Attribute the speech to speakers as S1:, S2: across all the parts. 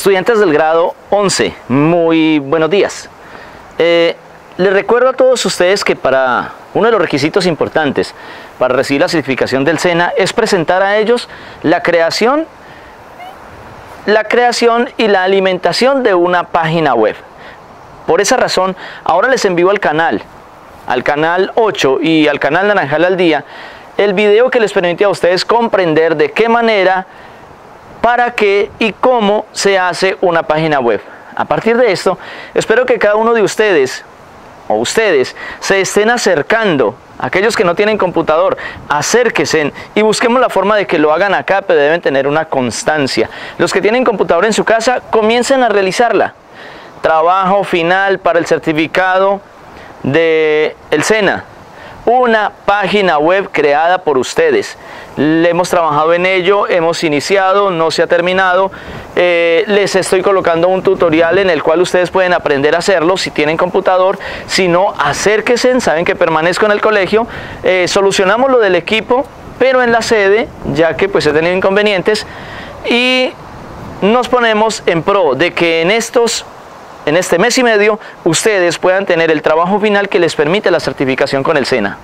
S1: Estudiantes del grado 11, muy buenos días. Eh, les recuerdo a todos ustedes que para uno de los requisitos importantes para recibir la certificación del SENA es presentar a ellos la creación, la creación y la alimentación de una página web. Por esa razón, ahora les envío al canal, al canal 8 y al canal Naranjal al Día, el video que les permite a ustedes comprender de qué manera para qué y cómo se hace una página web. A partir de esto, espero que cada uno de ustedes o ustedes se estén acercando, aquellos que no tienen computador, acérquense y busquemos la forma de que lo hagan acá, pero deben tener una constancia. Los que tienen computador en su casa, comiencen a realizarla. Trabajo final para el certificado de el SENA una página web creada por ustedes. Le hemos trabajado en ello, hemos iniciado, no se ha terminado. Eh, les estoy colocando un tutorial en el cual ustedes pueden aprender a hacerlo si tienen computador. Si no, acérquense, saben que permanezco en el colegio. Eh, solucionamos lo del equipo, pero en la sede, ya que pues he tenido inconvenientes. Y nos ponemos en pro de que en estos en este mes y medio ustedes puedan tener el trabajo final que les permite la certificación con el SENA.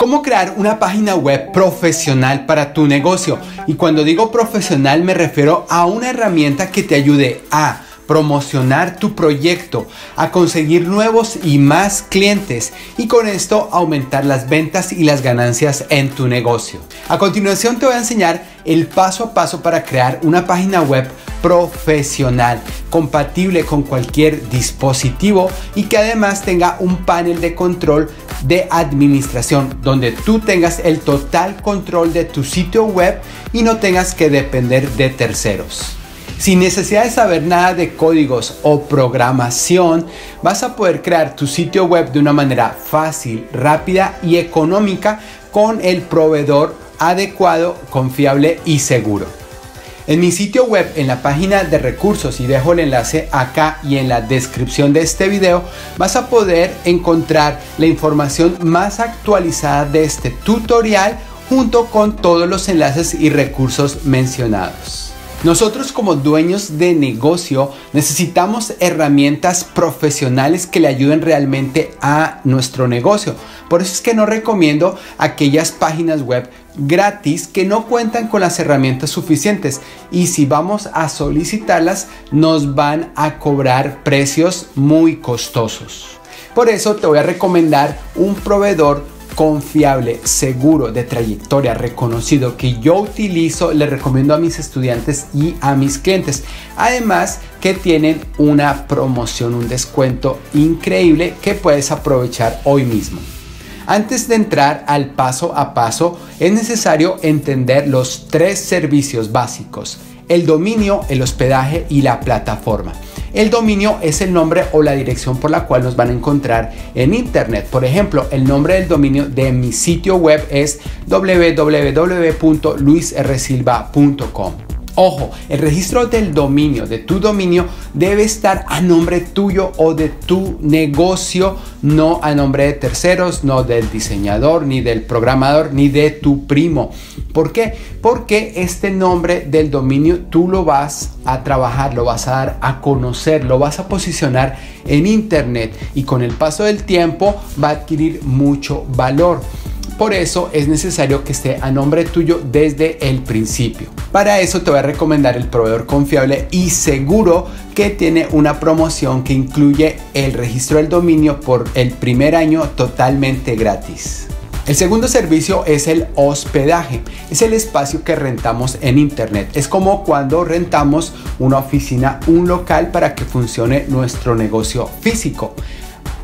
S2: ¿Cómo crear una página web profesional para tu negocio? Y cuando digo profesional me refiero a una herramienta que te ayude a promocionar tu proyecto, a conseguir nuevos y más clientes y con esto aumentar las ventas y las ganancias en tu negocio. A continuación te voy a enseñar el paso a paso para crear una página web profesional, compatible con cualquier dispositivo y que además tenga un panel de control de administración donde tú tengas el total control de tu sitio web y no tengas que depender de terceros. Sin necesidad de saber nada de códigos o programación, vas a poder crear tu sitio web de una manera fácil, rápida y económica con el proveedor adecuado, confiable y seguro. En mi sitio web, en la página de recursos, y dejo el enlace acá y en la descripción de este video, vas a poder encontrar la información más actualizada de este tutorial junto con todos los enlaces y recursos mencionados. Nosotros como dueños de negocio necesitamos herramientas profesionales que le ayuden realmente a nuestro negocio. Por eso es que no recomiendo aquellas páginas web gratis que no cuentan con las herramientas suficientes y si vamos a solicitarlas nos van a cobrar precios muy costosos. Por eso te voy a recomendar un proveedor confiable, seguro, de trayectoria, reconocido que yo utilizo, le recomiendo a mis estudiantes y a mis clientes. Además que tienen una promoción, un descuento increíble que puedes aprovechar hoy mismo. Antes de entrar al paso a paso, es necesario entender los tres servicios básicos, el dominio, el hospedaje y la plataforma. El dominio es el nombre o la dirección por la cual nos van a encontrar en internet. Por ejemplo, el nombre del dominio de mi sitio web es www.luisrsilva.com. Ojo, el registro del dominio, de tu dominio, debe estar a nombre tuyo o de tu negocio, no a nombre de terceros, no del diseñador, ni del programador, ni de tu primo. ¿Por qué? Porque este nombre del dominio tú lo vas a trabajar, lo vas a dar a conocer, lo vas a posicionar en internet y con el paso del tiempo va a adquirir mucho valor. Por eso es necesario que esté a nombre tuyo desde el principio. Para eso te voy a recomendar el proveedor confiable y seguro que tiene una promoción que incluye el registro del dominio por el primer año totalmente gratis. El segundo servicio es el hospedaje. Es el espacio que rentamos en internet. Es como cuando rentamos una oficina, un local para que funcione nuestro negocio físico.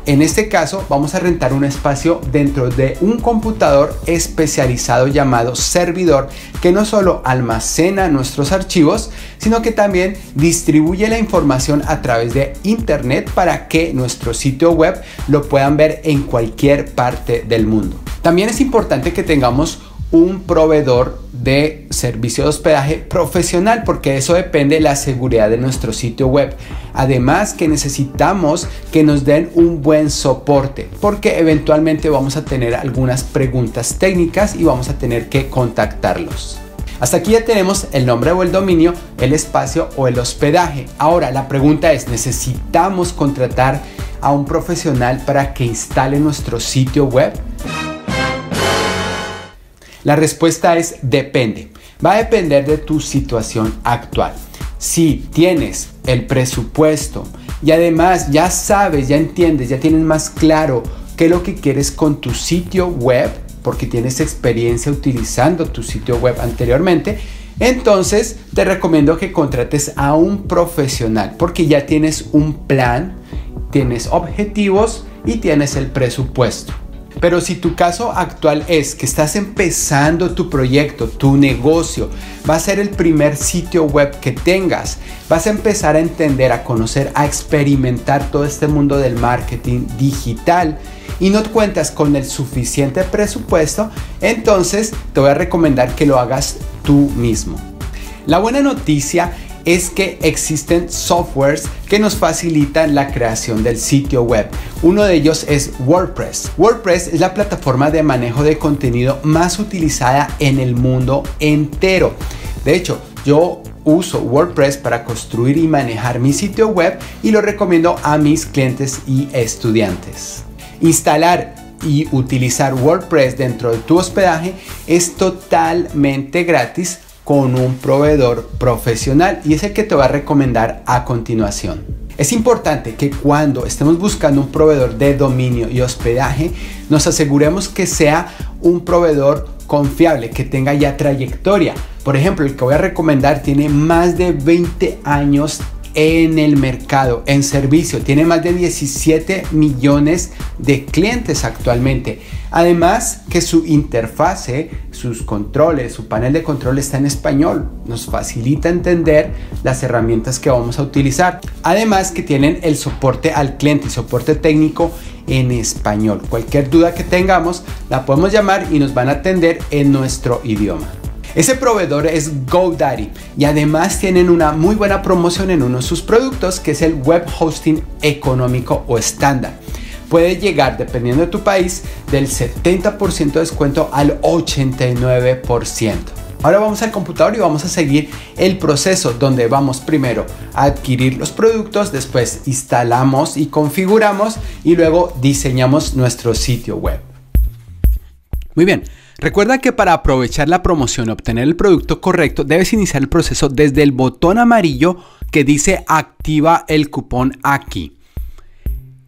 S2: En este caso vamos a rentar un espacio dentro de un computador especializado llamado servidor que no solo almacena nuestros archivos, sino que también distribuye la información a través de internet para que nuestro sitio web lo puedan ver en cualquier parte del mundo. También es importante que tengamos un proveedor de servicio de hospedaje profesional porque eso depende de la seguridad de nuestro sitio web. Además que necesitamos que nos den un buen soporte porque eventualmente vamos a tener algunas preguntas técnicas y vamos a tener que contactarlos. Hasta aquí ya tenemos el nombre o el dominio, el espacio o el hospedaje. Ahora la pregunta es, ¿necesitamos contratar a un profesional para que instale nuestro sitio web? La respuesta es depende. Va a depender de tu situación actual. Si tienes el presupuesto y además ya sabes, ya entiendes, ya tienes más claro qué es lo que quieres con tu sitio web, porque tienes experiencia utilizando tu sitio web anteriormente, entonces te recomiendo que contrates a un profesional porque ya tienes un plan, tienes objetivos y tienes el presupuesto. Pero si tu caso actual es que estás empezando tu proyecto, tu negocio, va a ser el primer sitio web que tengas, vas a empezar a entender, a conocer, a experimentar todo este mundo del marketing digital y no cuentas con el suficiente presupuesto, entonces te voy a recomendar que lo hagas tú mismo. La buena noticia es que existen softwares que nos facilitan la creación del sitio web. Uno de ellos es WordPress. WordPress es la plataforma de manejo de contenido más utilizada en el mundo entero. De hecho, yo uso WordPress para construir y manejar mi sitio web y lo recomiendo a mis clientes y estudiantes. Instalar y utilizar WordPress dentro de tu hospedaje es totalmente gratis con un proveedor profesional y es el que te va a recomendar a continuación. Es importante que cuando estemos buscando un proveedor de dominio y hospedaje, nos aseguremos que sea un proveedor confiable, que tenga ya trayectoria. Por ejemplo, el que voy a recomendar tiene más de 20 años en el mercado, en servicio. Tiene más de 17 millones de clientes actualmente. Además que su interfase, sus controles, su panel de control está en español. Nos facilita entender las herramientas que vamos a utilizar. Además que tienen el soporte al cliente soporte técnico en español. Cualquier duda que tengamos la podemos llamar y nos van a atender en nuestro idioma. Ese proveedor es GoDaddy y además tienen una muy buena promoción en uno de sus productos que es el web hosting económico o estándar. Puede llegar, dependiendo de tu país, del 70% de descuento al 89%. Ahora vamos al computador y vamos a seguir el proceso donde vamos primero a adquirir los productos, después instalamos y configuramos y luego diseñamos nuestro sitio web. Muy bien, Recuerda que para aprovechar la promoción y obtener el producto correcto debes iniciar el proceso desde el botón amarillo que dice activa el cupón aquí.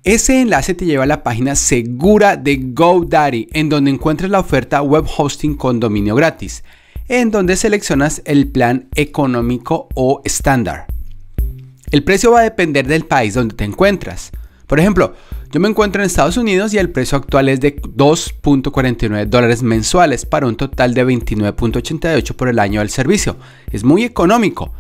S2: Ese enlace te lleva a la página segura de GoDaddy en donde encuentras la oferta web hosting con dominio gratis, en donde seleccionas el plan económico o estándar. El precio va a depender del país donde te encuentras. Por ejemplo, yo me encuentro en Estados Unidos y el precio actual es de 2.49 dólares mensuales para un total de 29.88 por el año del servicio. Es muy económico.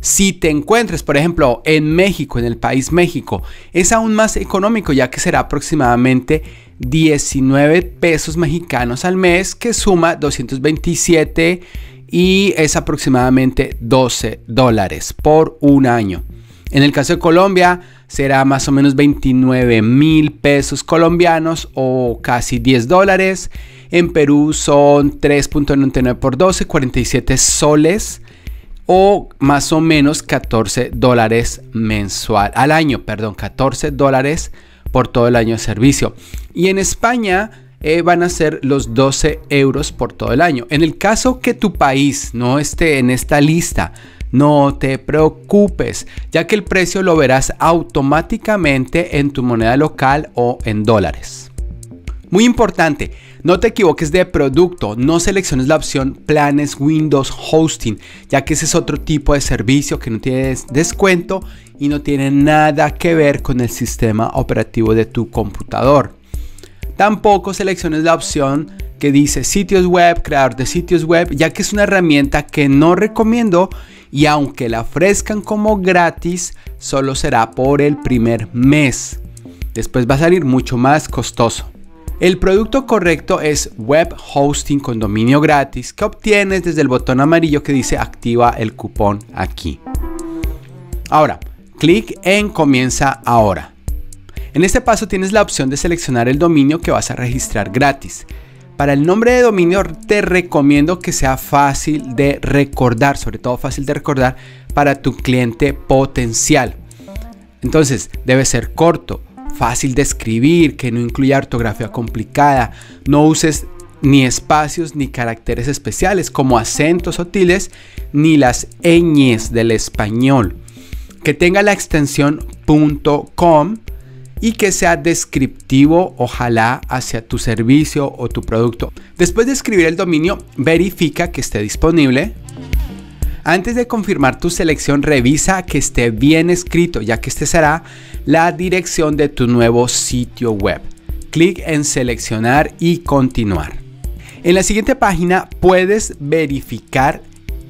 S2: Si te encuentres, por ejemplo, en México, en el país México, es aún más económico ya que será aproximadamente 19 pesos mexicanos al mes que suma 227 y es aproximadamente 12 dólares por un año. En el caso de Colombia, será más o menos 29 mil pesos colombianos o casi 10 dólares. En Perú son 3.99 por 12, 47 soles o más o menos 14 dólares mensual al año, perdón, 14 dólares por todo el año de servicio. Y en España eh, van a ser los 12 euros por todo el año. En el caso que tu país no esté en esta lista, no te preocupes, ya que el precio lo verás automáticamente en tu moneda local o en dólares. Muy importante, no te equivoques de producto, no selecciones la opción planes Windows Hosting, ya que ese es otro tipo de servicio que no tiene descuento y no tiene nada que ver con el sistema operativo de tu computador. Tampoco selecciones la opción que dice sitios web, creador de sitios web, ya que es una herramienta que no recomiendo y aunque la ofrezcan como gratis, solo será por el primer mes. Después va a salir mucho más costoso. El producto correcto es Web Hosting con dominio gratis que obtienes desde el botón amarillo que dice activa el cupón aquí. Ahora, clic en comienza ahora. En este paso tienes la opción de seleccionar el dominio que vas a registrar gratis. Para el nombre de dominio te recomiendo que sea fácil de recordar, sobre todo fácil de recordar para tu cliente potencial. Entonces, debe ser corto, fácil de escribir, que no incluya ortografía complicada, no uses ni espacios ni caracteres especiales como acentos sutiles ni las ñes del español. Que tenga la extensión .com y que sea descriptivo ojalá hacia tu servicio o tu producto. Después de escribir el dominio, verifica que esté disponible. Antes de confirmar tu selección, revisa que esté bien escrito, ya que este será la dirección de tu nuevo sitio web. Clic en seleccionar y continuar. En la siguiente página puedes verificar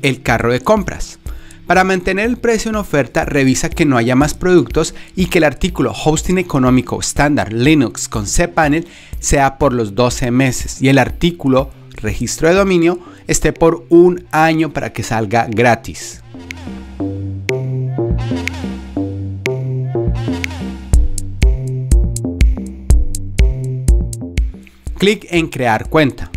S2: el carro de compras. Para mantener el precio en oferta, revisa que no haya más productos y que el artículo hosting económico estándar Linux con cPanel sea por los 12 meses y el artículo registro de dominio esté por un año para que salga gratis. Clic en crear cuenta.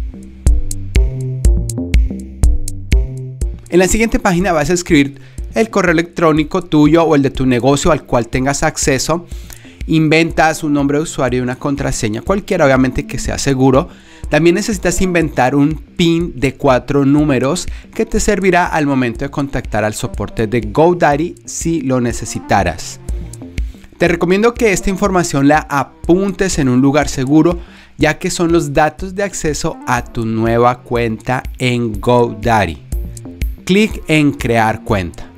S2: En la siguiente página vas a escribir el correo electrónico tuyo o el de tu negocio al cual tengas acceso. Inventas un nombre de usuario y una contraseña, cualquiera obviamente que sea seguro. También necesitas inventar un PIN de cuatro números que te servirá al momento de contactar al soporte de GoDaddy si lo necesitaras. Te recomiendo que esta información la apuntes en un lugar seguro ya que son los datos de acceso a tu nueva cuenta en GoDaddy clic en crear cuenta.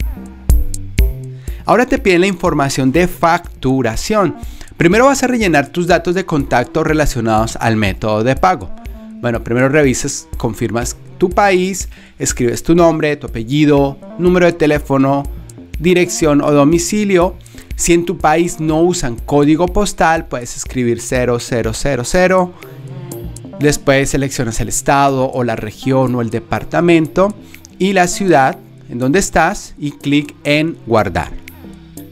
S2: Ahora te piden la información de facturación. Primero vas a rellenar tus datos de contacto relacionados al método de pago. Bueno, primero revisas, confirmas tu país, escribes tu nombre, tu apellido, número de teléfono, dirección o domicilio. Si en tu país no usan código postal, puedes escribir 0000. Después seleccionas el estado o la región o el departamento y la ciudad en donde estás y clic en guardar.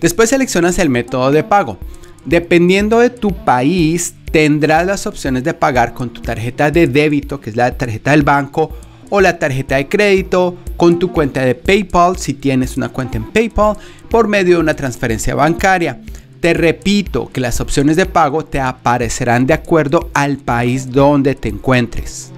S2: Después seleccionas el método de pago. Dependiendo de tu país, tendrás las opciones de pagar con tu tarjeta de débito, que es la tarjeta del banco, o la tarjeta de crédito, con tu cuenta de PayPal, si tienes una cuenta en PayPal, por medio de una transferencia bancaria. Te repito que las opciones de pago te aparecerán de acuerdo al país donde te encuentres.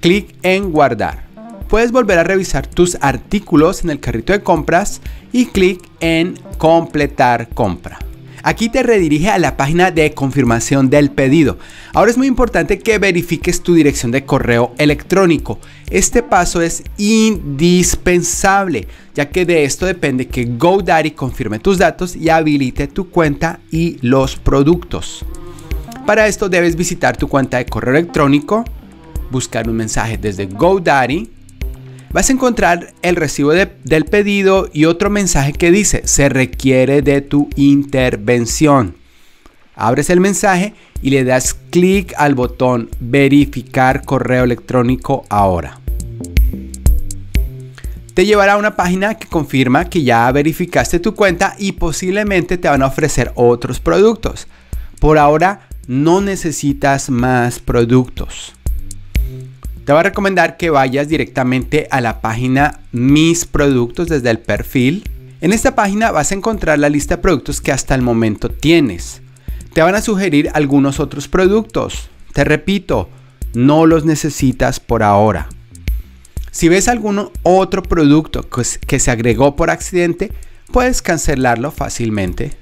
S2: Clic en guardar puedes volver a revisar tus artículos en el carrito de compras y clic en completar compra. Aquí te redirige a la página de confirmación del pedido. Ahora es muy importante que verifiques tu dirección de correo electrónico. Este paso es indispensable, ya que de esto depende que GoDaddy confirme tus datos y habilite tu cuenta y los productos. Para esto debes visitar tu cuenta de correo electrónico, buscar un mensaje desde GoDaddy, vas a encontrar el recibo del pedido y otro mensaje que dice, se requiere de tu intervención. Abres el mensaje y le das clic al botón verificar correo electrónico ahora. Te llevará a una página que confirma que ya verificaste tu cuenta y posiblemente te van a ofrecer otros productos. Por ahora no necesitas más productos. Te voy a recomendar que vayas directamente a la página Mis productos desde el perfil. En esta página vas a encontrar la lista de productos que hasta el momento tienes. Te van a sugerir algunos otros productos. Te repito, no los necesitas por ahora. Si ves algún otro producto que se agregó por accidente, puedes cancelarlo fácilmente.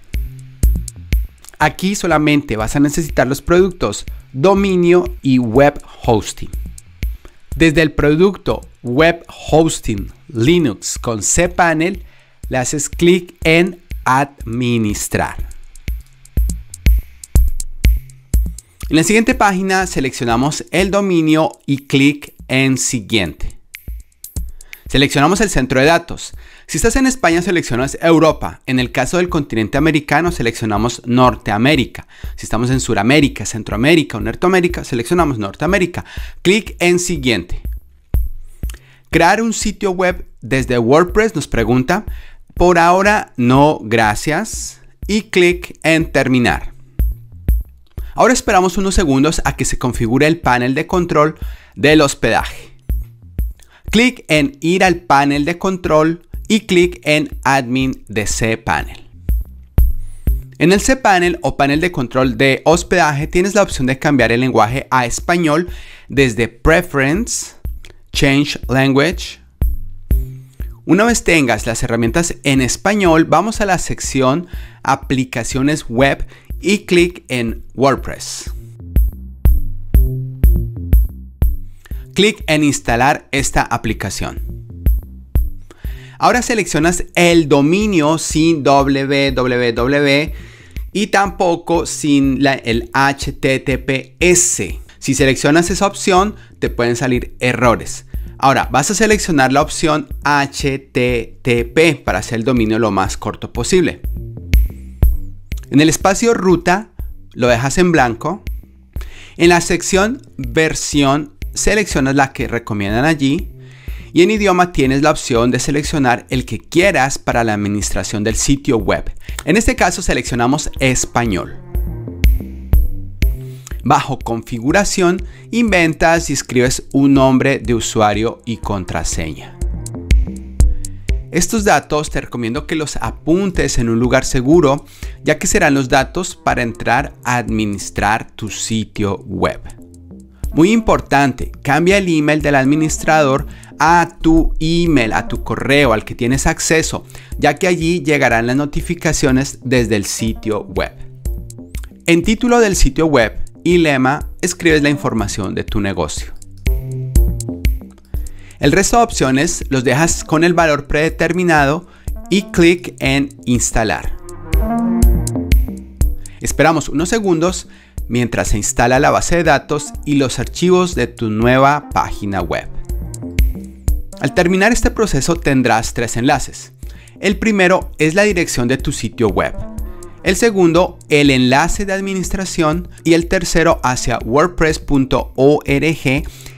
S2: Aquí solamente vas a necesitar los productos dominio y web hosting. Desde el producto Web Hosting Linux con cPanel, le haces clic en Administrar. En la siguiente página seleccionamos el dominio y clic en Siguiente. Seleccionamos el centro de datos. Si estás en España seleccionas Europa. En el caso del continente americano seleccionamos Norteamérica. Si estamos en Suramérica, Centroamérica o Norteamérica seleccionamos Norteamérica. Clic en siguiente. Crear un sitio web desde WordPress nos pregunta. Por ahora no, gracias. Y clic en terminar. Ahora esperamos unos segundos a que se configure el panel de control del hospedaje. Clic en ir al panel de control y clic en Admin de cPanel. En el cPanel o panel de control de hospedaje tienes la opción de cambiar el lenguaje a español desde Preference, Change Language. Una vez tengas las herramientas en español, vamos a la sección Aplicaciones Web y clic en WordPress. Clic en instalar esta aplicación. Ahora seleccionas el dominio sin www y tampoco sin el HTTPS. Si seleccionas esa opción, te pueden salir errores. Ahora, vas a seleccionar la opción HTTP para hacer el dominio lo más corto posible. En el espacio ruta lo dejas en blanco. En la sección versión seleccionas la que recomiendan allí. Y en idioma tienes la opción de seleccionar el que quieras para la administración del sitio web. En este caso seleccionamos español. Bajo configuración, inventas y escribes un nombre de usuario y contraseña. Estos datos te recomiendo que los apuntes en un lugar seguro, ya que serán los datos para entrar a administrar tu sitio web. Muy importante, cambia el email del administrador a tu email, a tu correo al que tienes acceso, ya que allí llegarán las notificaciones desde el sitio web. En título del sitio web y lema escribes la información de tu negocio. El resto de opciones los dejas con el valor predeterminado y clic en instalar. Esperamos unos segundos mientras se instala la base de datos y los archivos de tu nueva página web. Al terminar este proceso tendrás tres enlaces. El primero es la dirección de tu sitio web. El segundo, el enlace de administración. Y el tercero hacia wordpress.org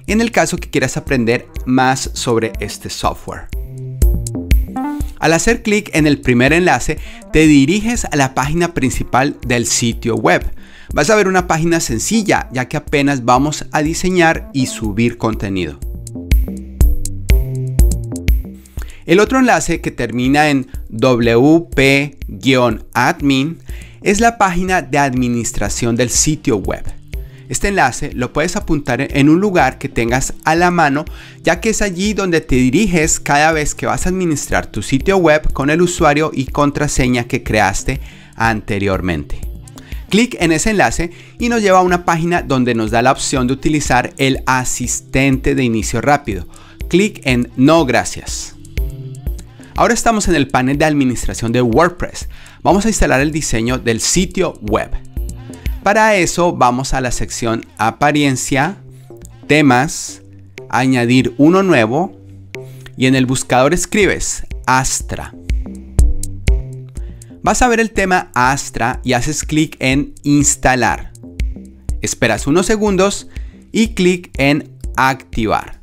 S2: en el caso que quieras aprender más sobre este software. Al hacer clic en el primer enlace, te diriges a la página principal del sitio web. Vas a ver una página sencilla, ya que apenas vamos a diseñar y subir contenido. El otro enlace que termina en wp-admin es la página de administración del sitio web. Este enlace lo puedes apuntar en un lugar que tengas a la mano, ya que es allí donde te diriges cada vez que vas a administrar tu sitio web con el usuario y contraseña que creaste anteriormente. Clic en ese enlace y nos lleva a una página donde nos da la opción de utilizar el asistente de inicio rápido. Clic en No gracias. Ahora estamos en el panel de administración de WordPress. Vamos a instalar el diseño del sitio web. Para eso vamos a la sección Apariencia, Temas, Añadir uno nuevo y en el buscador escribes Astra. Vas a ver el tema Astra y haces clic en Instalar. Esperas unos segundos y clic en Activar.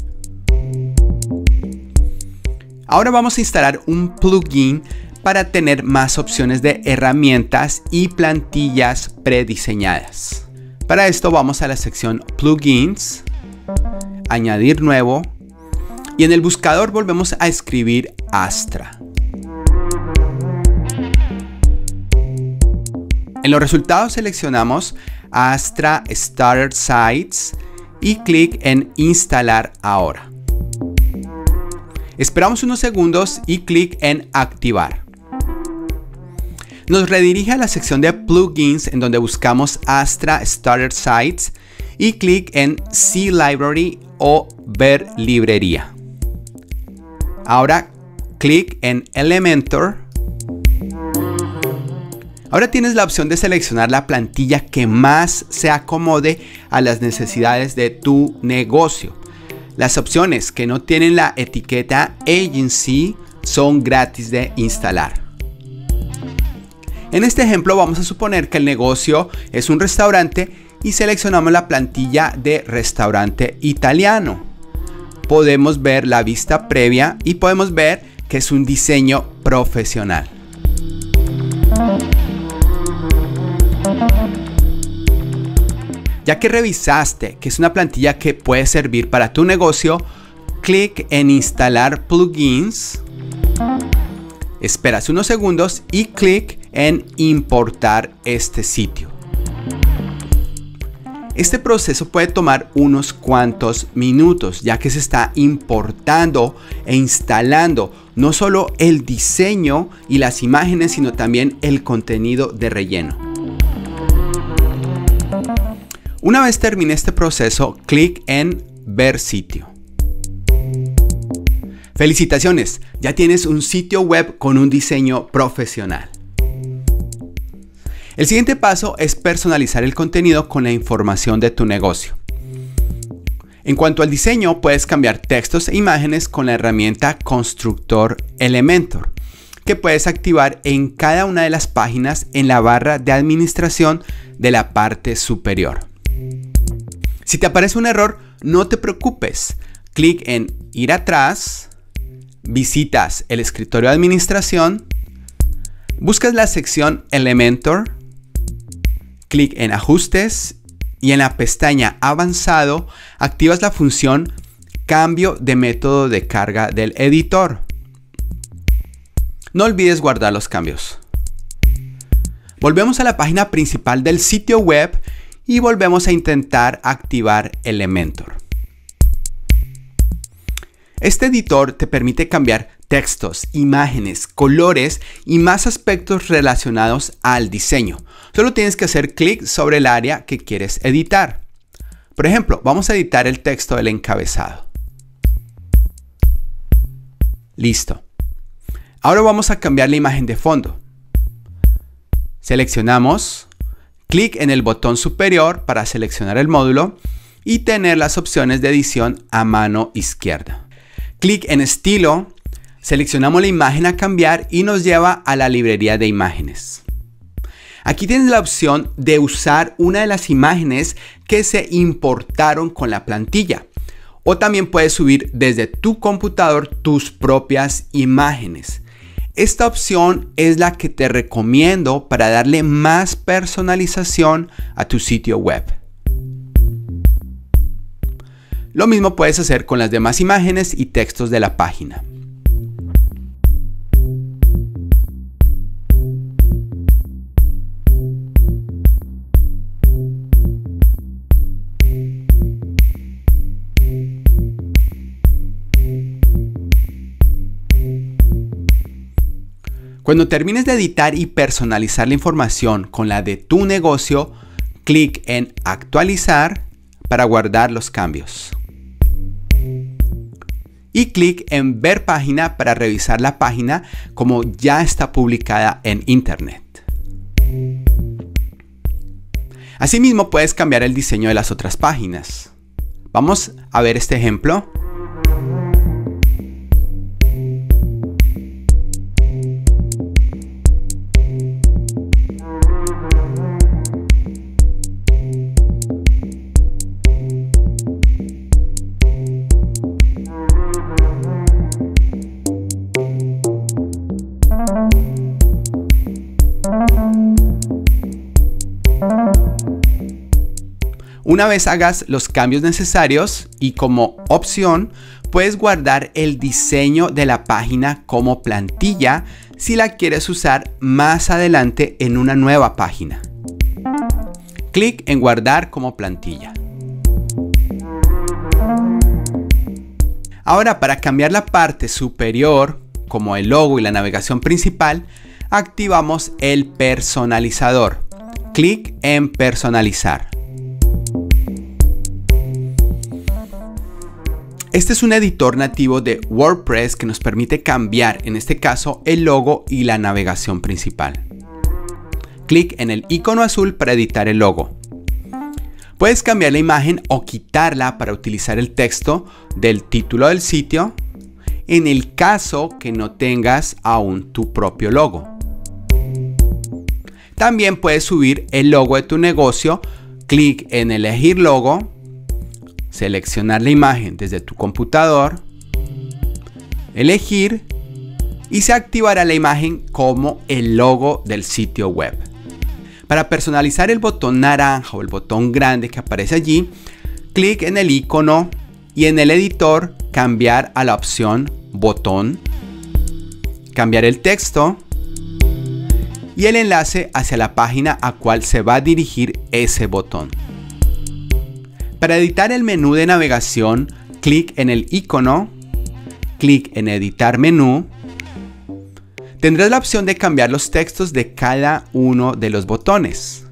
S2: Ahora vamos a instalar un plugin para tener más opciones de herramientas y plantillas prediseñadas. Para esto vamos a la sección Plugins, Añadir nuevo y en el buscador volvemos a escribir Astra. En los resultados seleccionamos Astra Starter Sites y clic en Instalar ahora. Esperamos unos segundos y clic en Activar nos redirige a la sección de plugins en donde buscamos Astra Starter Sites y clic en See Library o Ver librería. Ahora clic en Elementor. Ahora tienes la opción de seleccionar la plantilla que más se acomode a las necesidades de tu negocio. Las opciones que no tienen la etiqueta Agency son gratis de instalar. En este ejemplo vamos a suponer que el negocio es un restaurante y seleccionamos la plantilla de restaurante italiano. Podemos ver la vista previa y podemos ver que es un diseño profesional. Ya que revisaste que es una plantilla que puede servir para tu negocio, clic en instalar plugins. Esperas unos segundos y clic en importar este sitio. Este proceso puede tomar unos cuantos minutos ya que se está importando e instalando no solo el diseño y las imágenes sino también el contenido de relleno. Una vez termine este proceso, clic en ver sitio. Felicitaciones, ya tienes un sitio web con un diseño profesional. El siguiente paso es personalizar el contenido con la información de tu negocio. En cuanto al diseño, puedes cambiar textos e imágenes con la herramienta Constructor Elementor, que puedes activar en cada una de las páginas en la barra de administración de la parte superior. Si te aparece un error, no te preocupes. Clic en Ir atrás, visitas el escritorio de administración, buscas la sección Elementor, clic en Ajustes y en la pestaña Avanzado activas la función Cambio de método de carga del editor. No olvides guardar los cambios. Volvemos a la página principal del sitio web y volvemos a intentar activar Elementor. Este editor te permite cambiar textos, imágenes, colores y más aspectos relacionados al diseño. Solo tienes que hacer clic sobre el área que quieres editar. Por ejemplo, vamos a editar el texto del encabezado. Listo. Ahora vamos a cambiar la imagen de fondo. Seleccionamos, clic en el botón superior para seleccionar el módulo y tener las opciones de edición a mano izquierda. Clic en estilo Seleccionamos la imagen a cambiar y nos lleva a la librería de imágenes. Aquí tienes la opción de usar una de las imágenes que se importaron con la plantilla. O también puedes subir desde tu computador tus propias imágenes. Esta opción es la que te recomiendo para darle más personalización a tu sitio web. Lo mismo puedes hacer con las demás imágenes y textos de la página. Cuando termines de editar y personalizar la información con la de tu negocio, clic en actualizar para guardar los cambios. Y clic en ver página para revisar la página como ya está publicada en internet. Asimismo puedes cambiar el diseño de las otras páginas. Vamos a ver este ejemplo. Una vez hagas los cambios necesarios y como opción puedes guardar el diseño de la página como plantilla si la quieres usar más adelante en una nueva página. Clic en guardar como plantilla. Ahora para cambiar la parte superior como el logo y la navegación principal, activamos el personalizador. Clic en personalizar. Este es un editor nativo de WordPress que nos permite cambiar, en este caso, el logo y la navegación principal. Clic en el icono azul para editar el logo. Puedes cambiar la imagen o quitarla para utilizar el texto del título del sitio en el caso que no tengas aún tu propio logo. También puedes subir el logo de tu negocio, clic en elegir logo seleccionar la imagen desde tu computador, elegir y se activará la imagen como el logo del sitio web. Para personalizar el botón naranja o el botón grande que aparece allí, clic en el icono y en el editor cambiar a la opción botón, cambiar el texto y el enlace hacia la página a cual se va a dirigir ese botón. Para editar el menú de navegación, clic en el icono, clic en editar menú, tendrás la opción de cambiar los textos de cada uno de los botones.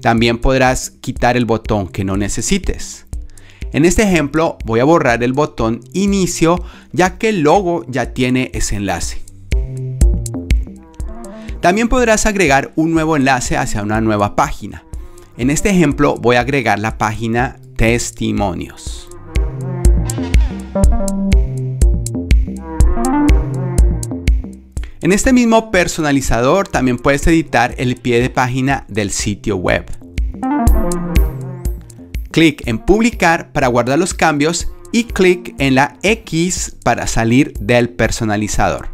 S2: También podrás quitar el botón que no necesites. En este ejemplo voy a borrar el botón inicio ya que el logo ya tiene ese enlace. También podrás agregar un nuevo enlace hacia una nueva página. En este ejemplo voy a agregar la página testimonios. En este mismo personalizador también puedes editar el pie de página del sitio web. Clic en publicar para guardar los cambios y clic en la X para salir del personalizador.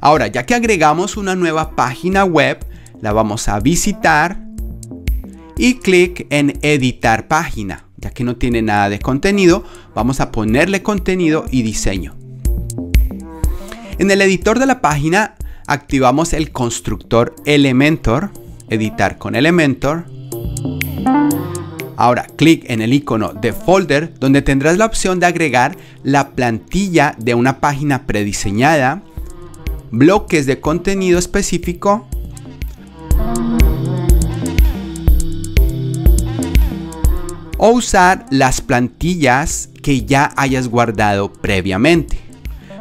S2: Ahora, ya que agregamos una nueva página web, la vamos a visitar y clic en editar página. Ya que no tiene nada de contenido, vamos a ponerle contenido y diseño. En el editor de la página activamos el constructor Elementor, editar con Elementor. Ahora clic en el icono de folder donde tendrás la opción de agregar la plantilla de una página prediseñada, bloques de contenido específico o usar las plantillas que ya hayas guardado previamente.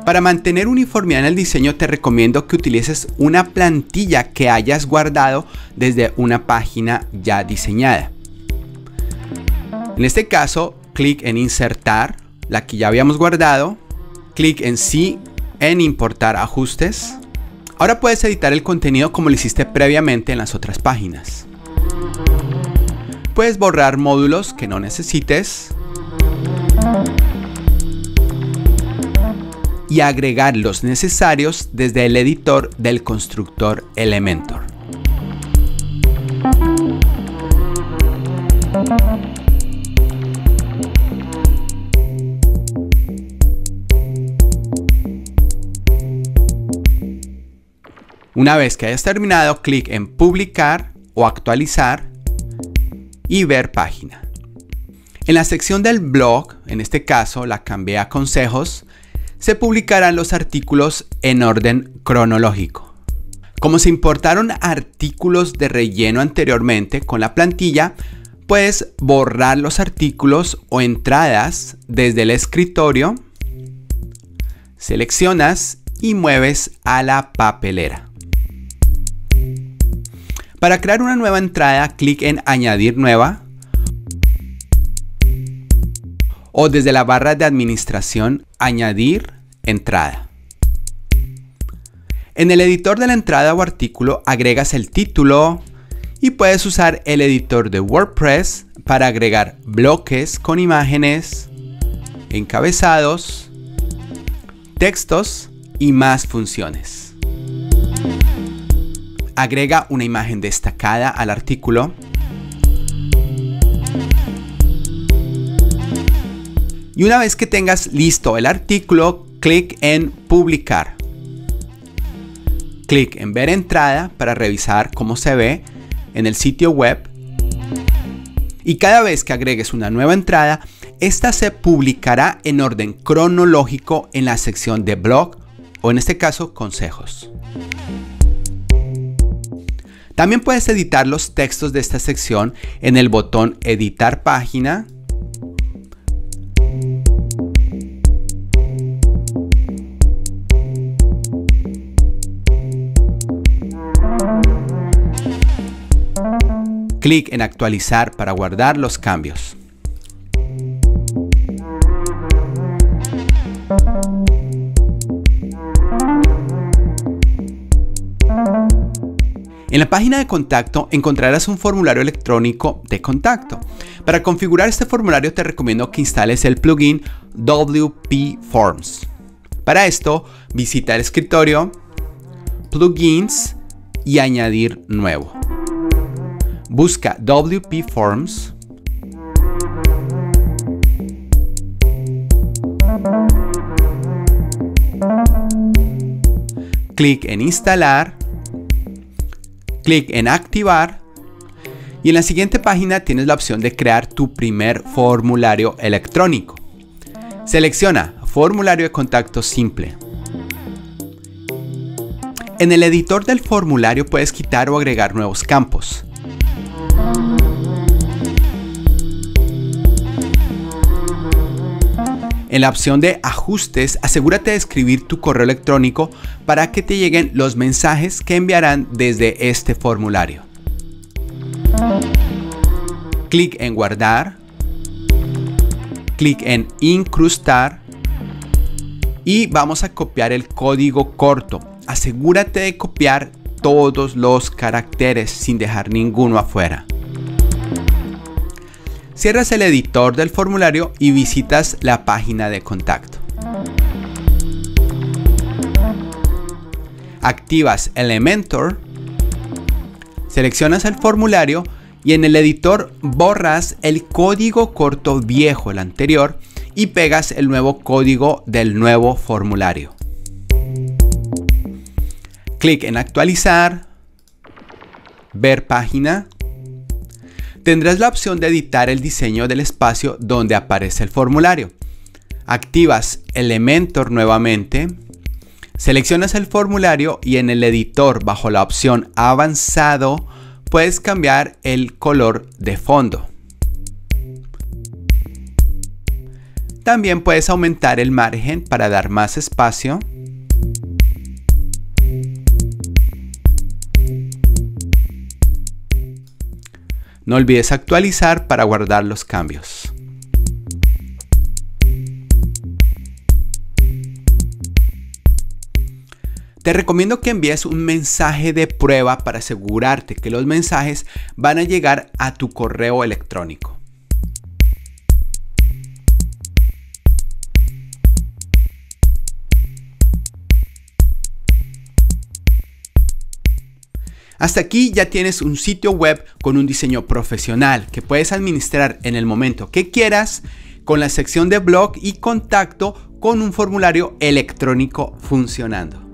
S2: Para mantener uniformidad en el diseño te recomiendo que utilices una plantilla que hayas guardado desde una página ya diseñada. En este caso, clic en insertar, la que ya habíamos guardado, clic en sí en importar ajustes. Ahora puedes editar el contenido como lo hiciste previamente en las otras páginas. Puedes borrar módulos que no necesites. Y agregar los necesarios desde el editor del constructor Elementor. Una vez que hayas terminado, clic en publicar o actualizar y ver página. En la sección del blog, en este caso la cambié a consejos, se publicarán los artículos en orden cronológico. Como se importaron artículos de relleno anteriormente con la plantilla, puedes borrar los artículos o entradas desde el escritorio, seleccionas y mueves a la papelera. Para crear una nueva entrada, clic en Añadir nueva o desde la barra de administración Añadir entrada. En el editor de la entrada o artículo agregas el título y puedes usar el editor de WordPress para agregar bloques con imágenes, encabezados, textos y más funciones agrega una imagen destacada al artículo. Y una vez que tengas listo el artículo, clic en publicar. Clic en ver entrada para revisar cómo se ve en el sitio web. Y cada vez que agregues una nueva entrada, esta se publicará en orden cronológico en la sección de blog o en este caso consejos. También puedes editar los textos de esta sección en el botón editar página. Clic en actualizar para guardar los cambios. En la página de contacto encontrarás un formulario electrónico de contacto. Para configurar este formulario te recomiendo que instales el plugin WP Forms. Para esto, visita el escritorio, plugins y añadir nuevo. Busca WP Forms. Clic en instalar. Clic en activar. Y en la siguiente página tienes la opción de crear tu primer formulario electrónico. Selecciona formulario de contacto simple. En el editor del formulario puedes quitar o agregar nuevos campos. En la opción de ajustes, asegúrate de escribir tu correo electrónico para que te lleguen los mensajes que enviarán desde este formulario. Clic en guardar. Clic en incrustar. Y vamos a copiar el código corto. Asegúrate de copiar todos los caracteres sin dejar ninguno afuera. Cierras el editor del formulario y visitas la página de contacto. Activas Elementor, seleccionas el formulario y en el editor borras el código corto viejo, el anterior, y pegas el nuevo código del nuevo formulario. Clic en actualizar, ver página tendrás la opción de editar el diseño del espacio donde aparece el formulario. Activas Elementor nuevamente, seleccionas el formulario y en el editor bajo la opción Avanzado puedes cambiar el color de fondo. También puedes aumentar el margen para dar más espacio No olvides actualizar para guardar los cambios. Te recomiendo que envíes un mensaje de prueba para asegurarte que los mensajes van a llegar a tu correo electrónico. Hasta aquí ya tienes un sitio web con un diseño profesional que puedes administrar en el momento que quieras con la sección de blog y contacto con un formulario electrónico funcionando.